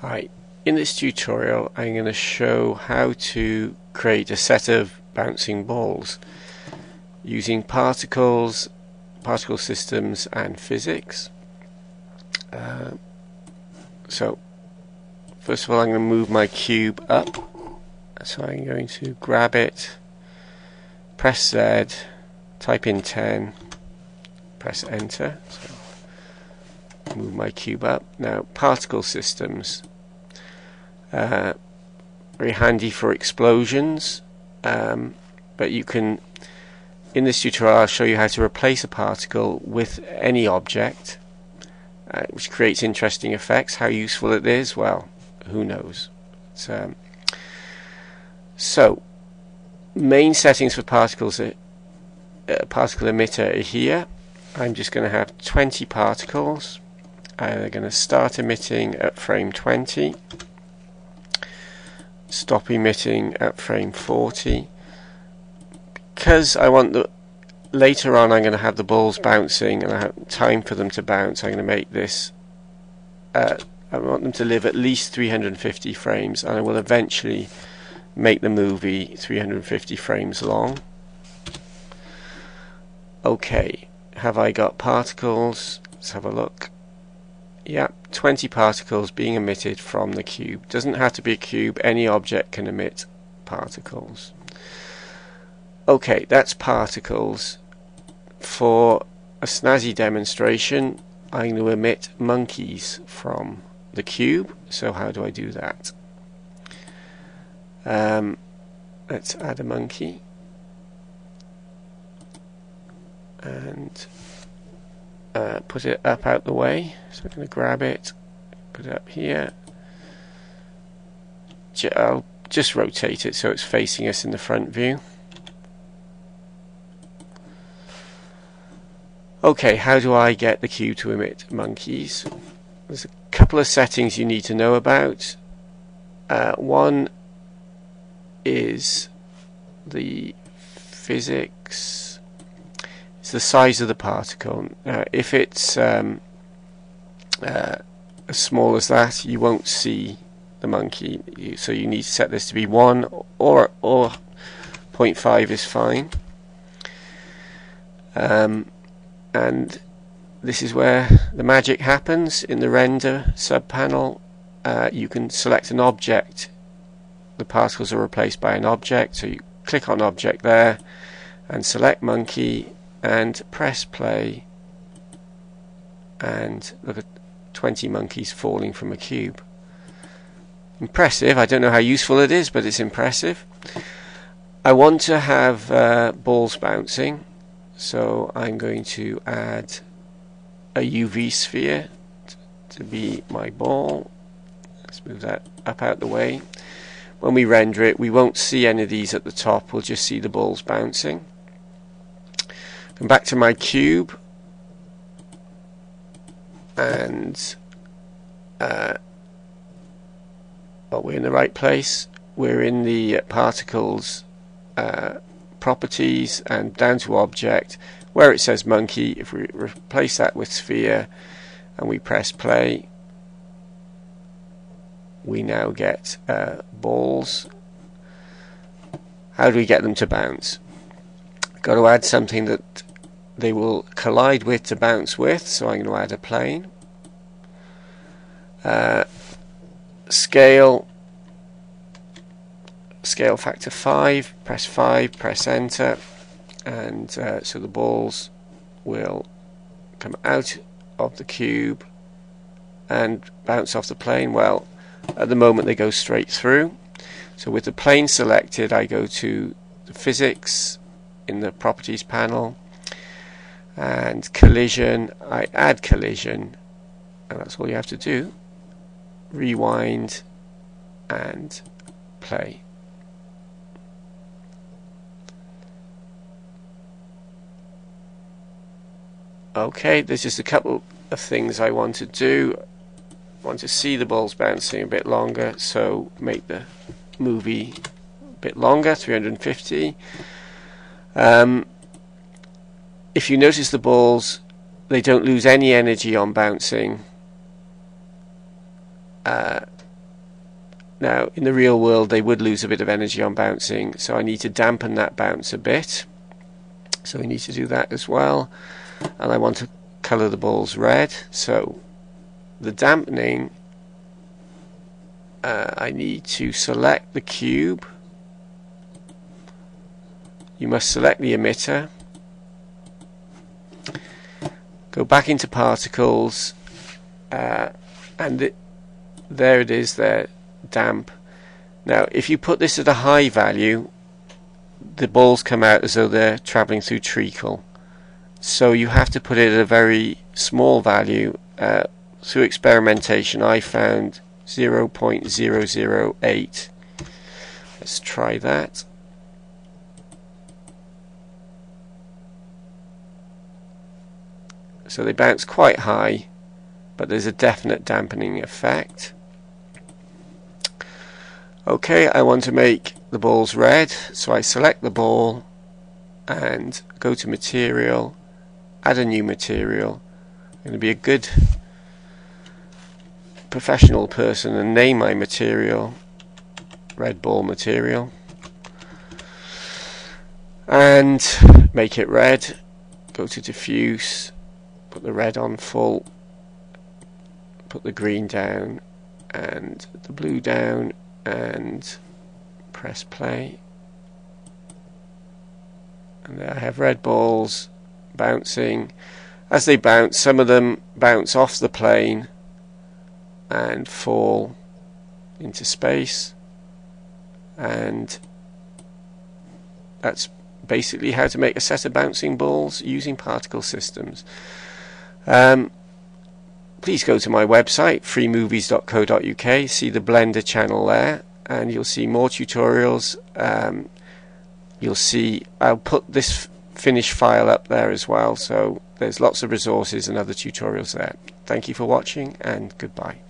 Hi, in this tutorial I'm going to show how to create a set of bouncing balls using particles, particle systems and physics. Uh, so first of all I'm going to move my cube up so I'm going to grab it, press Z, type in 10, press enter. So move my cube up. Now, particle systems. Uh, very handy for explosions, um, but you can, in this tutorial, I'll show you how to replace a particle with any object, uh, which creates interesting effects. How useful it is, well, who knows. Um, so, main settings for particles, are, uh, particle emitter are here. I'm just going to have 20 particles and they're going to start emitting at frame 20 stop emitting at frame 40 because I want the later on I'm going to have the balls bouncing and I have time for them to bounce I'm going to make this uh, I want them to live at least 350 frames and I will eventually make the movie 350 frames long. Okay have I got particles? Let's have a look yeah, 20 particles being emitted from the cube. Doesn't have to be a cube, any object can emit particles. Okay, that's particles. For a snazzy demonstration, I'm going to emit monkeys from the cube. So how do I do that? Um, let's add a monkey. And uh, put it up out the way. So I'm going to grab it, put it up here. I'll just rotate it so it's facing us in the front view. Okay, how do I get the cube to emit monkeys? There's a couple of settings you need to know about. Uh, one is the physics it's the size of the particle. Uh, if it's um, uh, as small as that, you won't see the monkey. So you need to set this to be 1 or, or 0.5 is fine. Um, and this is where the magic happens in the render subpanel. Uh, you can select an object. The particles are replaced by an object. So you click on object there and select monkey and press play and look at 20 monkeys falling from a cube. Impressive. I don't know how useful it is, but it's impressive. I want to have uh, balls bouncing, so I'm going to add a UV sphere to be my ball. Let's move that up out the way. When we render it, we won't see any of these at the top, we'll just see the balls bouncing. Back to my cube and uh, well, we're in the right place. We're in the particles uh, properties and down to object where it says monkey. If we replace that with sphere and we press play, we now get uh, balls. How do we get them to bounce? Got to add something that they will collide with to bounce with, so I'm going to add a plane. Uh, scale, scale factor 5, press 5, press enter, and uh, so the balls will come out of the cube and bounce off the plane. Well, at the moment they go straight through. So with the plane selected, I go to the physics in the properties panel and collision I add collision and that's all you have to do. Rewind and play. Okay there's just a couple of things I want to do. I want to see the balls bouncing a bit longer so make the movie a bit longer 350 um, if you notice the balls, they don't lose any energy on bouncing. Uh, Now, in the real world, they would lose a bit of energy on bouncing, so I need to dampen that bounce a bit. So we need to do that as well. And I want to colour the balls red, so the dampening, uh, I need to select the cube. You must select the emitter. Go back into particles, uh, and it, there it is there damp. Now if you put this at a high value the balls come out as though they're traveling through treacle. So you have to put it at a very small value uh, through experimentation I found 0.008 let's try that so they bounce quite high but there's a definite dampening effect. Okay, I want to make the balls red, so I select the ball and go to material, add a new material. I'm going to be a good professional person and name my material red ball material and make it red go to diffuse put the red on full put the green down and the blue down and press play. And there I have red balls bouncing. As they bounce some of them bounce off the plane and fall into space. And that's basically how to make a set of bouncing balls using particle systems um, please go to my website freemovies.co.uk see the blender channel there and you'll see more tutorials. Um, you'll see I'll put this finished file up there as well so there's lots of resources and other tutorials there. Thank you for watching and goodbye